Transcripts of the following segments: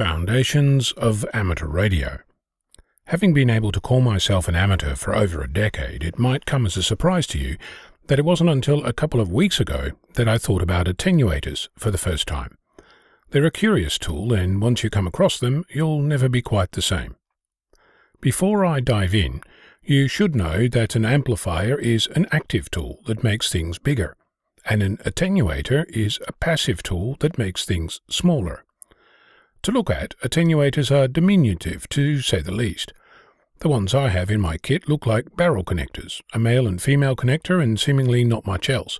Foundations of Amateur Radio. Having been able to call myself an amateur for over a decade, it might come as a surprise to you that it wasn't until a couple of weeks ago that I thought about attenuators for the first time. They're a curious tool, and once you come across them, you'll never be quite the same. Before I dive in, you should know that an amplifier is an active tool that makes things bigger, and an attenuator is a passive tool that makes things smaller. To look at, attenuators are diminutive, to say the least. The ones I have in my kit look like barrel connectors, a male and female connector and seemingly not much else.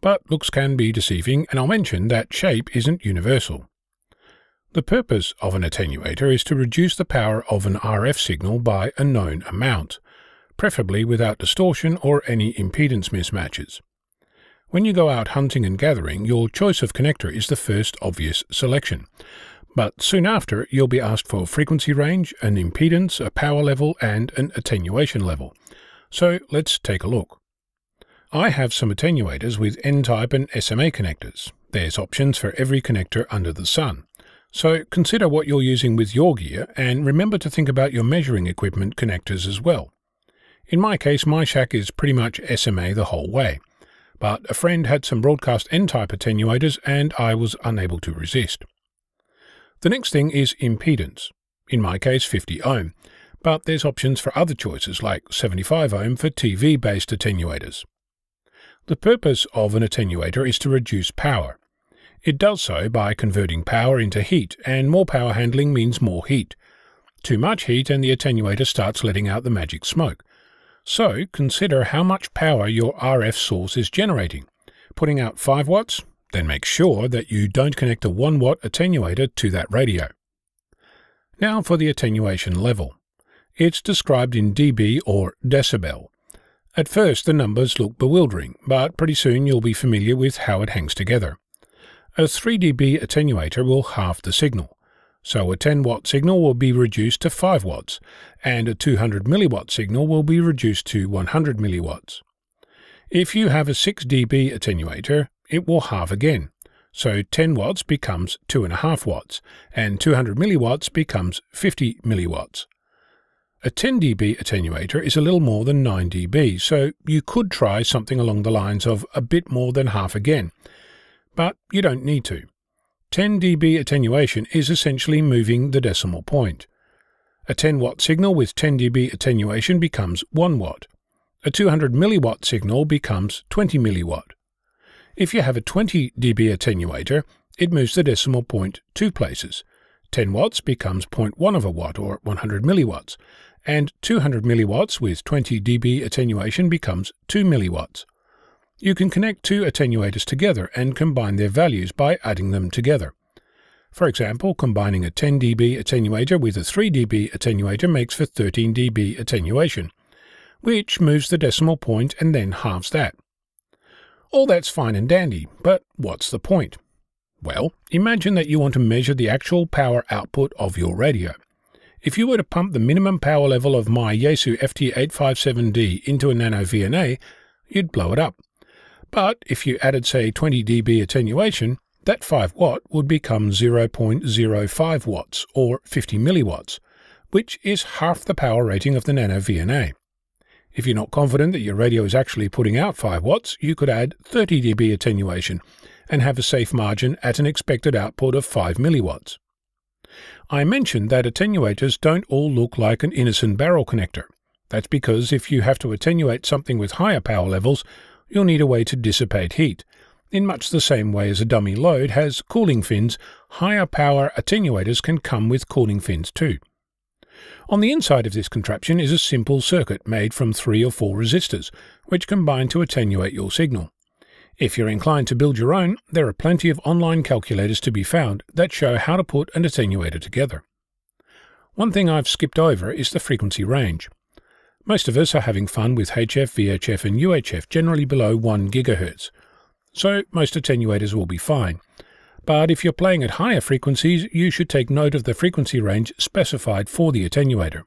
But looks can be deceiving, and I'll mention that shape isn't universal. The purpose of an attenuator is to reduce the power of an RF signal by a known amount, preferably without distortion or any impedance mismatches. When you go out hunting and gathering, your choice of connector is the first obvious selection, but soon after, you'll be asked for frequency range, an impedance, a power level, and an attenuation level. So let's take a look. I have some attenuators with N-type and SMA connectors. There's options for every connector under the sun. So consider what you're using with your gear and remember to think about your measuring equipment connectors as well. In my case, my shack is pretty much SMA the whole way. But a friend had some broadcast N-type attenuators and I was unable to resist. The next thing is impedance, in my case 50 ohm, but there's options for other choices like 75 ohm for TV-based attenuators. The purpose of an attenuator is to reduce power. It does so by converting power into heat, and more power handling means more heat. Too much heat and the attenuator starts letting out the magic smoke. So consider how much power your RF source is generating. Putting out 5 watts? Then make sure that you don't connect a 1 watt attenuator to that radio. Now for the attenuation level. It's described in dB or decibel. At first the numbers look bewildering, but pretty soon you'll be familiar with how it hangs together. A 3 dB attenuator will halve the signal, so a 10 watt signal will be reduced to 5 watts, and a 200 milliwatt signal will be reduced to 100 milliwatts. If you have a 6 dB attenuator, it will halve again. So 10 watts becomes 2.5 watts, and 200 milliwatts becomes 50 milliwatts. A 10 dB attenuator is a little more than 9 dB, so you could try something along the lines of a bit more than half again. But you don't need to. 10 dB attenuation is essentially moving the decimal point. A 10 watt signal with 10 dB attenuation becomes 1 watt. A 200 milliwatt signal becomes 20 milliwatt. If you have a 20 dB attenuator, it moves the decimal point two places. 10 watts becomes 0.1 of a watt or 100 milliwatts, and 200 milliwatts with 20 dB attenuation becomes 2 milliwatts. You can connect two attenuators together and combine their values by adding them together. For example, combining a 10 dB attenuator with a 3 dB attenuator makes for 13 dB attenuation, which moves the decimal point and then halves that. All that's fine and dandy, but what's the point? Well, imagine that you want to measure the actual power output of your radio. If you were to pump the minimum power level of my Yaesu FT857D into a Nano VNA, you'd blow it up. But if you added, say, 20 dB attenuation, that 5 watt would become 0.05 watts, or 50 milliwatts, which is half the power rating of the Nano VNA. If you're not confident that your radio is actually putting out 5 watts, you could add 30 dB attenuation and have a safe margin at an expected output of 5 milliwatts. I mentioned that attenuators don't all look like an Innocent barrel connector. That's because if you have to attenuate something with higher power levels, you'll need a way to dissipate heat. In much the same way as a dummy load has cooling fins, higher power attenuators can come with cooling fins too. On the inside of this contraption is a simple circuit made from three or four resistors, which combine to attenuate your signal. If you're inclined to build your own, there are plenty of online calculators to be found that show how to put an attenuator together. One thing I've skipped over is the frequency range. Most of us are having fun with HF, VHF and UHF generally below 1 GHz, so most attenuators will be fine. But if you're playing at higher frequencies, you should take note of the frequency range specified for the attenuator.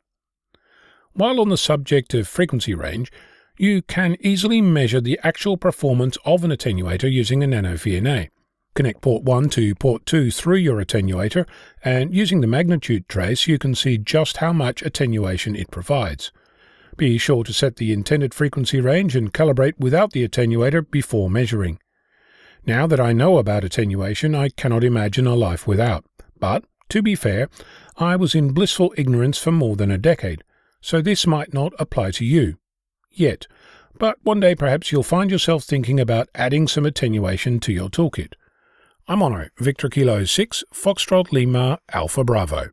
While on the subject of frequency range, you can easily measure the actual performance of an attenuator using a nano VNA. Connect port 1 to port 2 through your attenuator, and using the magnitude trace you can see just how much attenuation it provides. Be sure to set the intended frequency range and calibrate without the attenuator before measuring. Now that I know about attenuation, I cannot imagine a life without. But, to be fair, I was in blissful ignorance for more than a decade, so this might not apply to you. Yet. But one day perhaps you'll find yourself thinking about adding some attenuation to your toolkit. I'm Onno, Victor Kilo 6, Foxtrot Lima, Alpha Bravo.